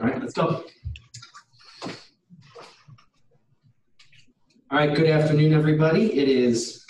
All right, let's go. All right, good afternoon, everybody. It is,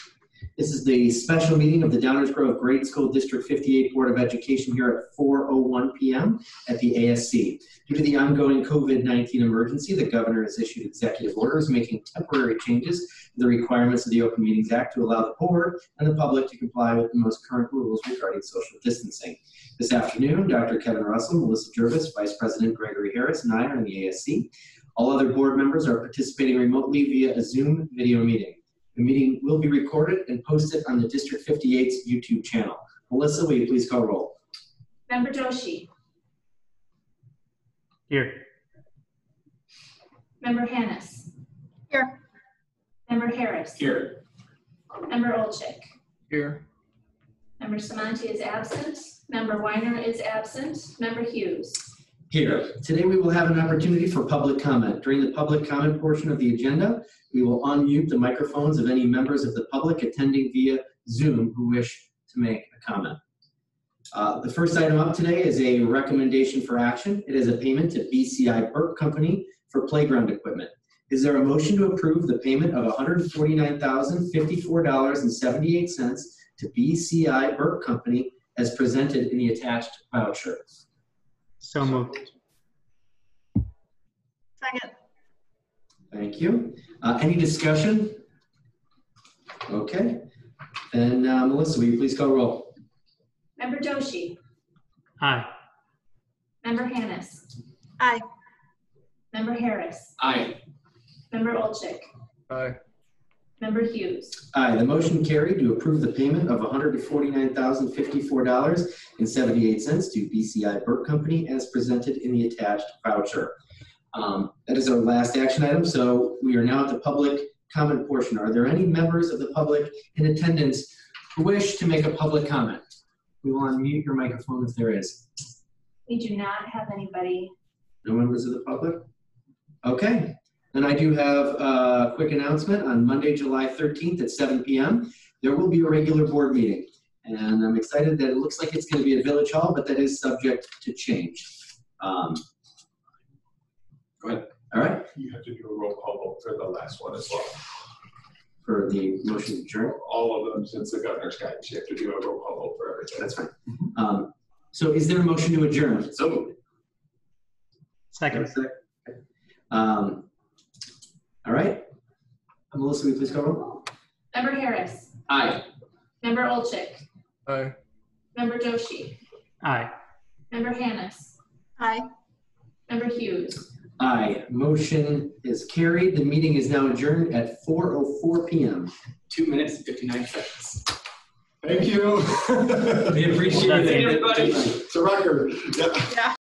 this is the special meeting of the Downers Grove Grade School District 58 Board of Education here at 4:01 PM at the ASC. Due to the ongoing COVID-19 emergency, the governor has issued executive orders making temporary changes to the requirements of the Open Meetings Act to allow the board and the public to comply with the most current rules regarding social distancing. This afternoon, Dr. Kevin Russell, Melissa Jervis, Vice President Gregory Harris, and I are in the ASC. All other board members are participating remotely via a Zoom video meeting. The meeting will be recorded and posted on the District 58's YouTube channel. Melissa, will you please call roll? Member Doshi, Here. Member Hannis. Here. Member Harris. Here. Member Olchek. Here. Member Samanti is absent. Member Weiner is absent. Member Hughes. Here. Today, we will have an opportunity for public comment. During the public comment portion of the agenda, we will unmute the microphones of any members of the public attending via Zoom who wish to make a comment. Uh, The first item up today is a recommendation for action. It is a payment to BCI Burke Company for playground equipment. Is there a motion to approve the payment of $149,054.78 to BCI Burke Company as presented in the attached voucher? So moved. Second. Thank you. Uh, Any discussion? Okay. Then uh, Melissa, will you please call roll? Member Doshi, Aye. Member Hannis. Aye. Member Harris. Aye. Member Olchek. Aye. Member Hughes. Aye, the motion carried to approve the payment of $149,054.78 to BCI Burke Company as presented in the attached voucher. Um, That is our last action item, so we are now at the public comment portion. Are there any members of the public in attendance who wish to make a public comment? We will unmute your microphone if there is. We do not have anybody. No members of the public? Okay, then I do have a quick announcement. On Monday, July 13th at 7 PM, there will be a regular board meeting. And I'm excited that it looks like it's going to be at Village Hall, but that is subject to change. Um, Go ahead. All right, You have to do a roll call vote for the last one as well. for the motion to adjourn, All of them, since the governor's guidance, you have to do a roll call vote for everything. that's fine. Um, So is there a motion to adjourn? So moved. Second. Um, All right. Uh, Melissa, will you please call roll? Member Harris. Aye. Member Olchek. Aye. Member Doshi. Aye. Member Hannis. Aye. Member Hughes. Aye, motion is carried. The meeting is now adjourned at 4:04 PM. Two minutes and 59 seconds. Thank you. We appreciate Well it. Everybody. It's a record. Yeah. Yeah.